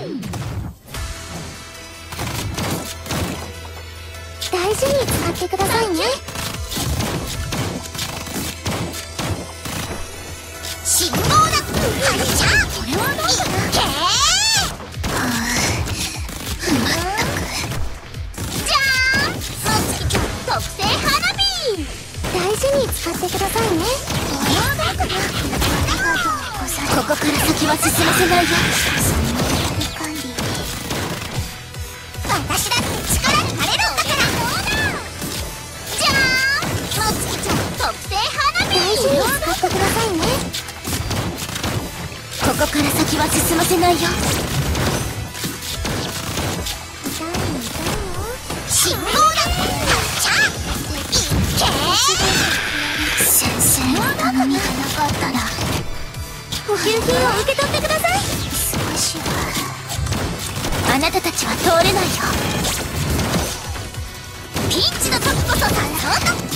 大事に使ってくださいね。信号だ。発射これはどうかなけ特製花火。大事に使ってくださいね。こかなありがとうございますここから先は進ませないよ。ないよ。だいっけー先生の頼みがなかったら補給品を受け取ってください。少しは。あなたたちは通れないよ。ピンチの時こそさそうと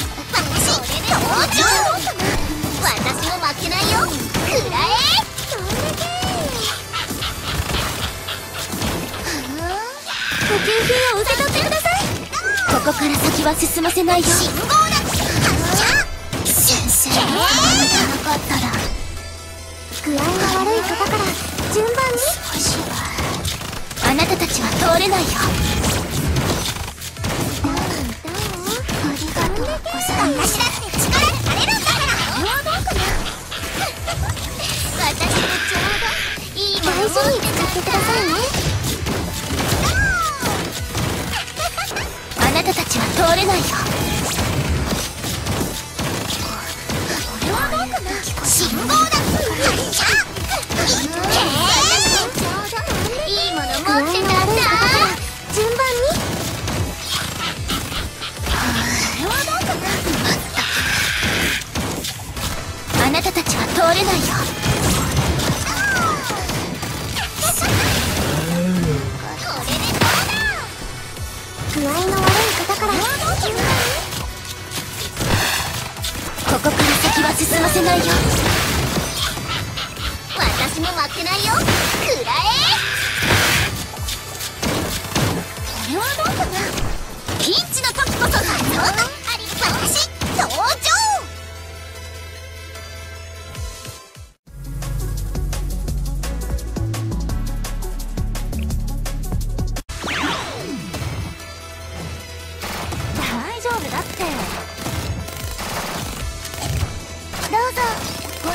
は進ませないよ。信号だ先生がなかったら具合が悪い方から順番に少しはあなたたちは通れないよ。うございます私だって力になれるんだからこれはどうかな私もちょうどいいもの大事に使ってくださいねれないよ。ないよ。私も負けないよ。くらえこれはどうかな。ピンチの時こそがそうと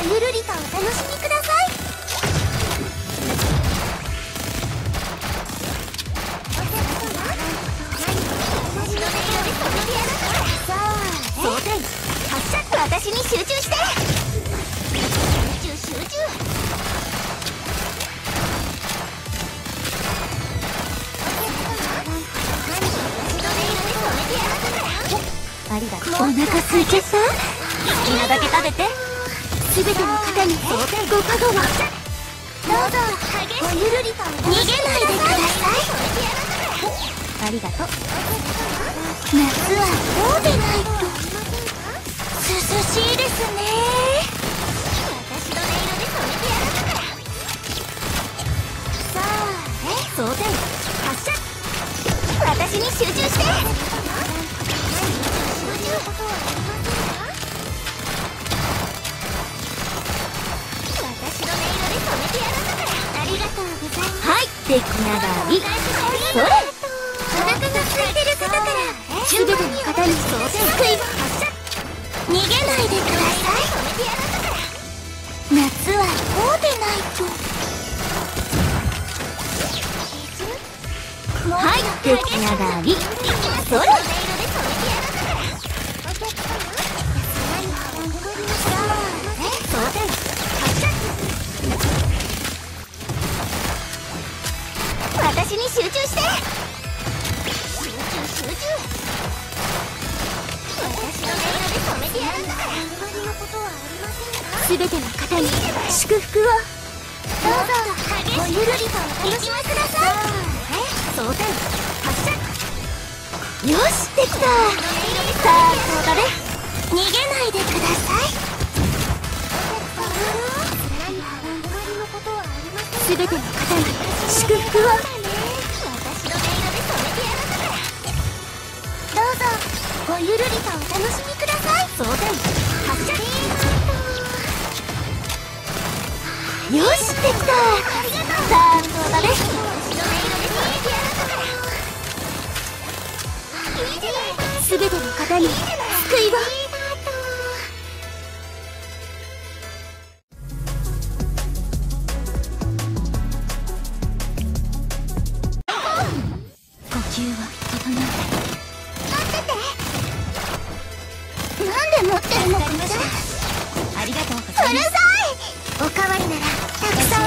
ゆるりとお楽しみください私に集中して集中集中ありがとうお腹空いちゃった？好きなだけ食べてすべての方にご加護をどうぞごゆるりと逃げないでくださいありがとう。夏はこうでないと涼しいですね私の音色で染めてやるんだからさあえ装填発射私に集中して私のますはい出来上がりそれお腹が空いてる方から全ての方に装填救いを発射逃げないでください夏はこう。でないとはい出来上がりそれ私に集中して。集中集中。私のメーで止めてやるんだから。何分ての方に祝福を。どうぞ。激ゆるりとお楽しみくださ。い装填発射よしできた。さあそうだね。逃げないでください。すべての方に祝福を。ゆるりとお楽しみください。装填発射よしできた。さあそうだね全ての方に救いを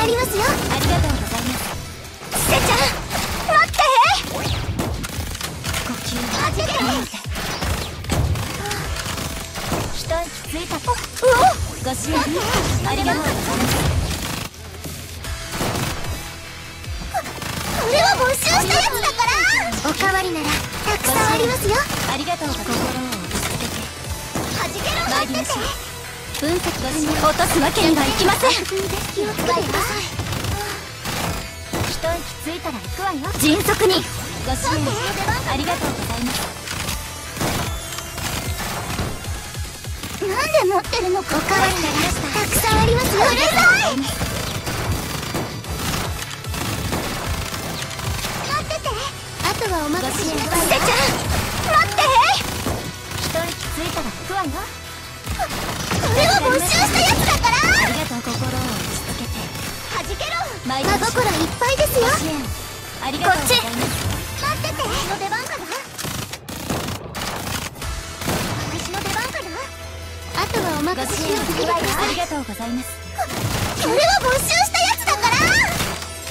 りますよ。ありがとうございます。せちゃん待って。呼吸い一息ついた。おおご支援ありがとう。ございますこれは募集したやつだから。おかわりなら。たくさんありますよ。ありがとうございます。はじけろ待って。て分析は落とすわけにはいきません。をてい一息ついたら行くわよ。迅速に。ご支援ありがとうございます。なんで持ってるのかおかわりになりました。たくさんありますよ。うるさいとはお任せしてください待って。一息ついたら行くわよ。れを募集したやつだから。心を続けてはじけろ。真心いっぱいですよ。こっち待ってて。の出番かな私の出番かな。あとはお任せしようありがとうございます。これを募集したやつだから。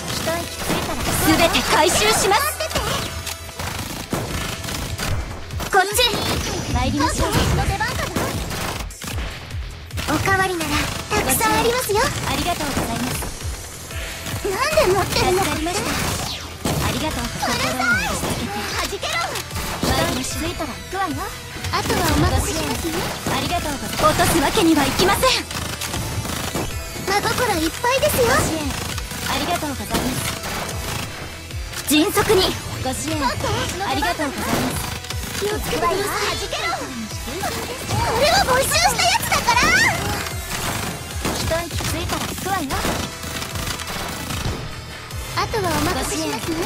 一息ついたら全て回収します。こっち。参りましょう。代わりならたくさんありますよ。ありがとうございます。なんで持ってるの？かりました。ありがとう。心をはじけろ人いたら行くわよ。あとはお任せしますよ。ありがとうございます落とすわけにはいきません。真心いっぱいですよ。支援。ありがとうございます。迅速に。ご支援ありがとうございます。気をつけて。くださいはじけろこれは募集したやつだから。くわ。よあとはお任せしますね。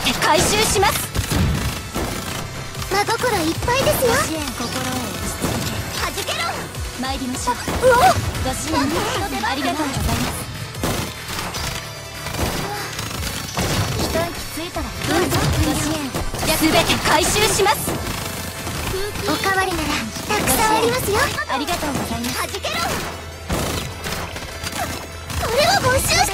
て回収します。真心いっぱいですよ。支援心を落ち着け。はけろ。参りましょううおご支援の番ありがとうございます。一息ついたらどうぞご支援て回収します。おかわりならたくさんありますよ。ありがとうございます。はじけろ。それは没収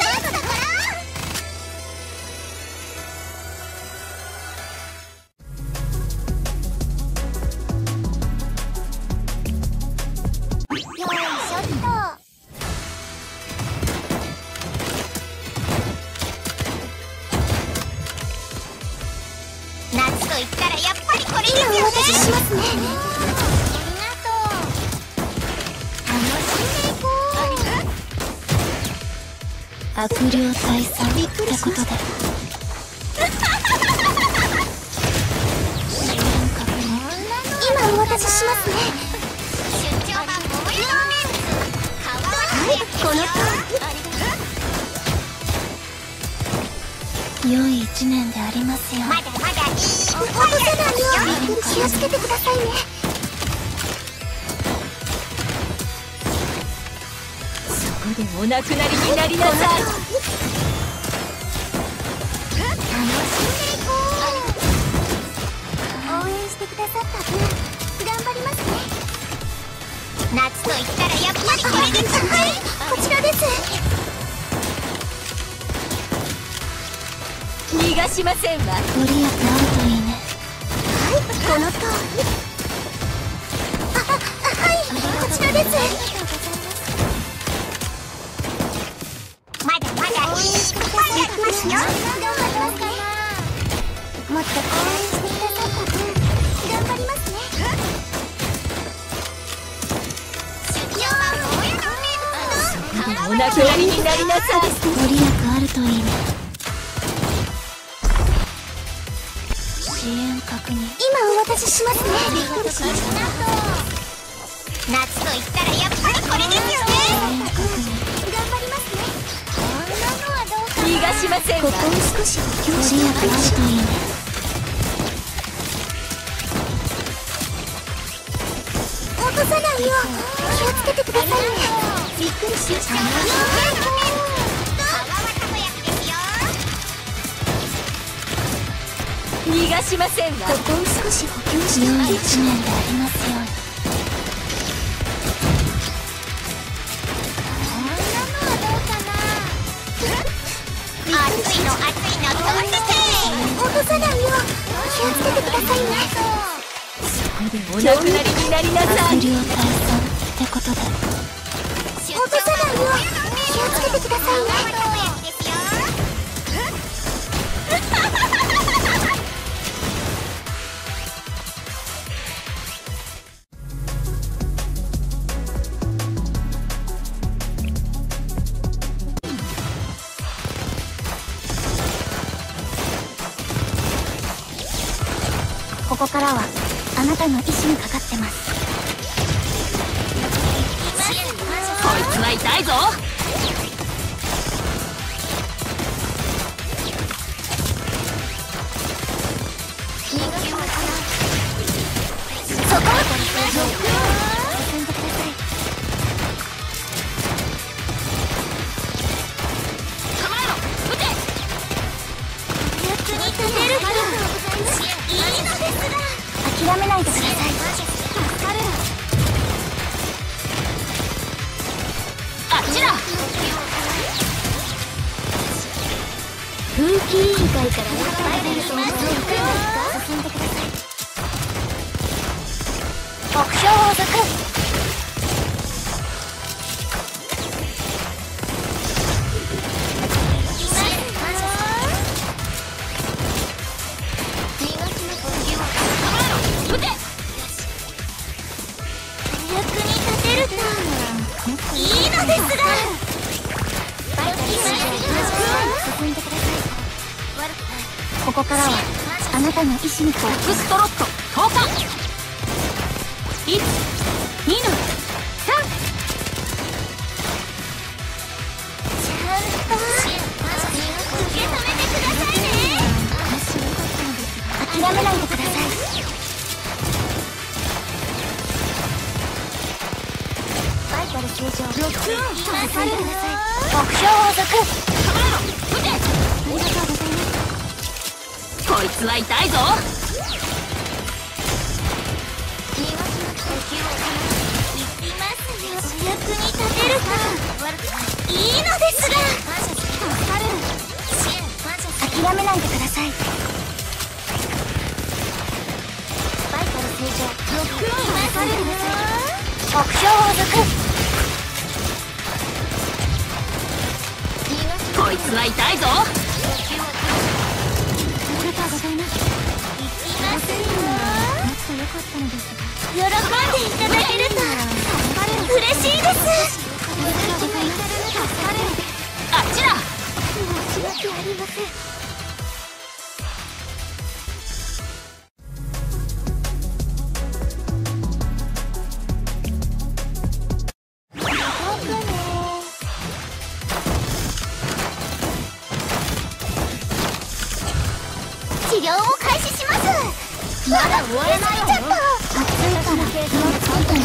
悪霊退散ってことで。今お渡ししますね。はこの子良い一年でありますよ。まだまだいい落とさなうに気をつけてくださいね。でお亡くなりになりなさい楽しんでいこう応援してくださった分頑張り。ますね夏と言ったらやっぱりこれですはいこちらです逃がしませんわご利益あるといいねはいこのあはいこちらです。ですよ。頑張りますかもっと応援してくださった分頑張りますね。お亡くなりになりなさいご利益あるといい支援確認今お渡しします。ね夏と言ったらやっぱりこれですよね。がしませんここに少しご利益あるといいね落とさないよ。う気をつけてくださいね。びっくりしましたよ。逃がしませんわ。ここを少し補強して良い一年でありますよ落とさないよう気をつけてくださいね。お亡くなりになりなさい。薬を退散ってことで落とさないよう気をつけてくださいねここからはあなたの意志にかかってます。こいつは痛いぞ。諦めないでください。助かるあっちだ。風紀委員会から入れると思う進んでください目標をここからはあなたの意志にかかってストロット投下1 2の3諦めない。でください。バイタル正常ロックオン進んでください。目標を続くありがとうござい。ますこいつは痛いぞ。お役に立てるかい。いのですが。助かる諦めないでください。バイタル正常ロックオン進んでください目標を続。くこいつは痛いぞ。ざいます。行きますよ。もっと良かったのですが喜んでいただけると嬉しいです助かるあっちだ申し訳ありません療を開始します。まだ終わらないちゃった暑いから。気をつけてね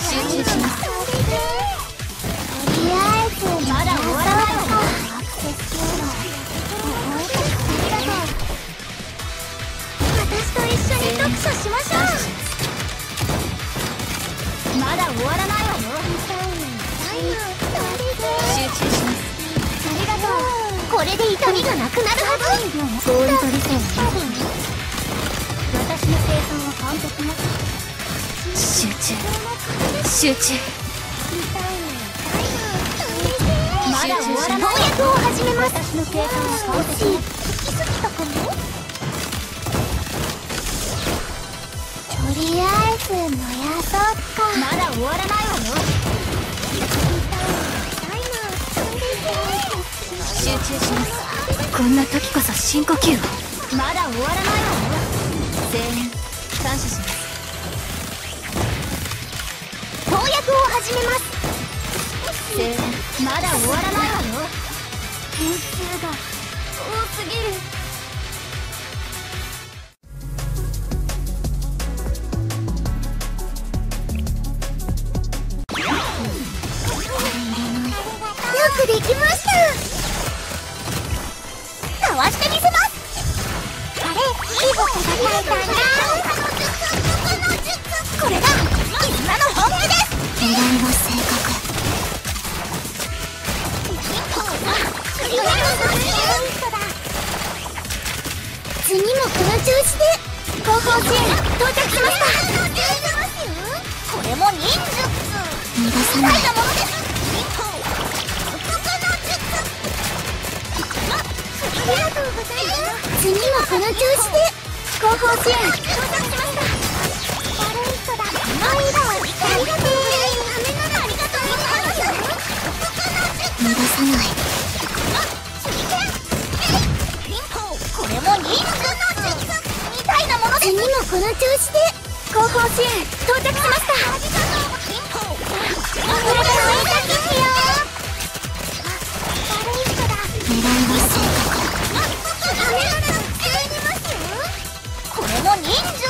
集中しますまだ終わらない。これで痛みがなくなるはず氷取り線多分私の計算は完璧な集中集中まだ終わらない農薬を始めます私の計算は完璧な行き過ぎたかもとりあえず燃やそうっかまだ終わらないわよ。集中します。こんな時こそ深呼吸を。まだ終わらないわよ。声援感謝します。投薬を始めます。声援まだ終わらないわよ。点数が多すぎる狙いは正確次もこの調子で後方支援到着しましたこれも忍術逃がさないなものです。ありがとうございます。次もこの調子で後方支援到着しました悪い人だありがとうありがこの調子で後方支援到着しましたこれから追いかけてよ悪い人だ狙いは正これも忍術。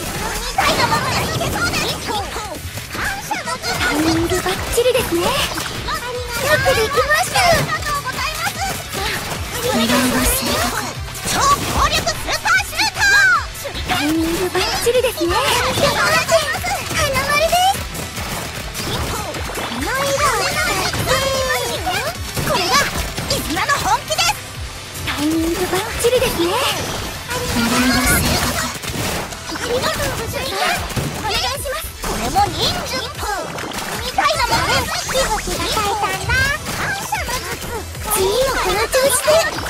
みたいなものがいけそうです感謝のタイミングバッチリですねくできましたありがとうございます狙いは正確超強力スーパーシュートタイミングバッチリですね花丸ですこの色これが絆の本気ですタイミングバッチリですね狙いは正確ありがとうございますお願いします。これも忍術。みたいなものです次もこの調子で